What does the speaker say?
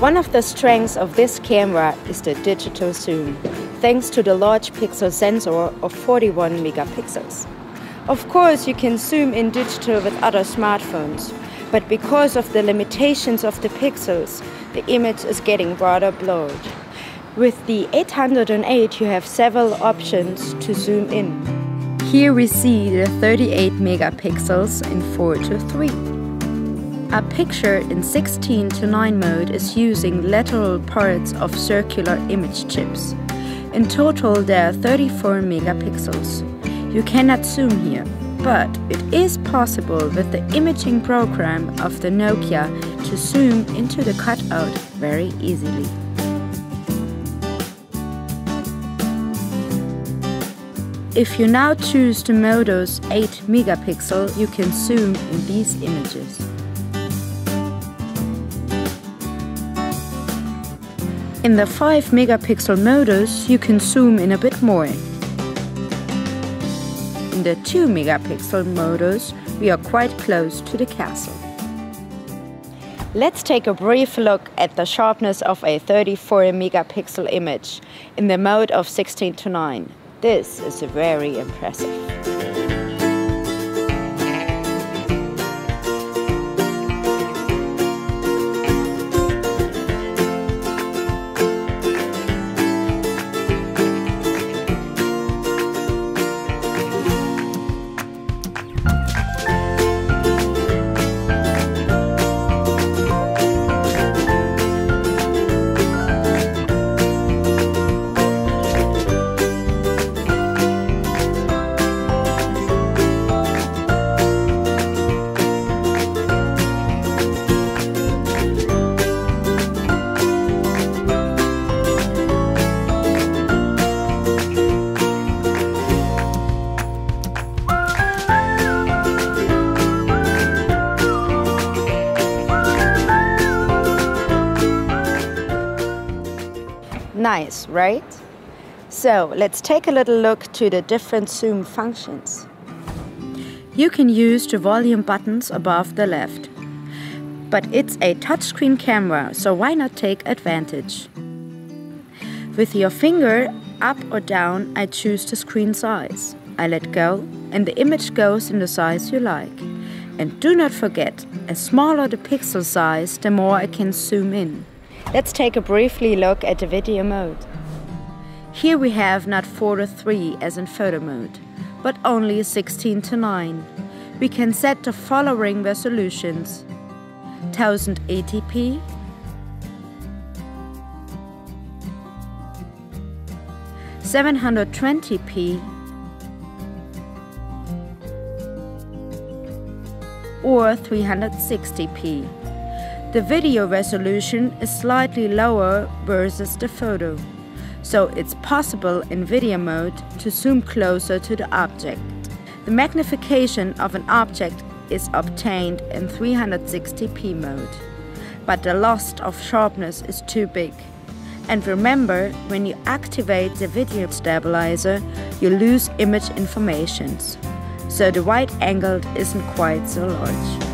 One of the strengths of this camera is the digital zoom, thanks to the large pixel sensor of 41 megapixels. Of course, you can zoom in digital with other smartphones, but because of the limitations of the pixels, the image is getting rather blurred. With the 808 you have several options to zoom in. Here we see the 38 megapixels in 4 to 3. A picture in 16 to 9 mode is using lateral parts of circular image chips. In total there are 34 megapixels. You cannot zoom here, but it is possible with the imaging program of the Nokia to zoom into the cutout very easily. If you now choose the Modo's 8 megapixel, you can zoom in these images. In the 5 megapixel Modos, you can zoom in a bit more. In the 2 megapixel Modos, we are quite close to the castle. Let's take a brief look at the sharpness of a 34 megapixel image in the mode of 16 to 9. This is very impressive. Nice, right? So let's take a little look to the different zoom functions. You can use the volume buttons above the left. But it's a touchscreen camera, so why not take advantage? With your finger up or down, I choose the screen size. I let go and the image goes in the size you like. And do not forget, as smaller the pixel size, the more I can zoom in. Let's take a briefly look at the video mode. Here we have not 4 to 3 as in photo mode, but only 16 to 9. We can set the following resolutions 1080p, Seven hundred twenty p or three hundred sixty p. The video resolution is slightly lower versus the photo, so it's possible in video mode to zoom closer to the object. The magnification of an object is obtained in 360p mode, but the loss of sharpness is too big. And remember, when you activate the video stabilizer, you lose image informations, so the wide angle isn't quite so large.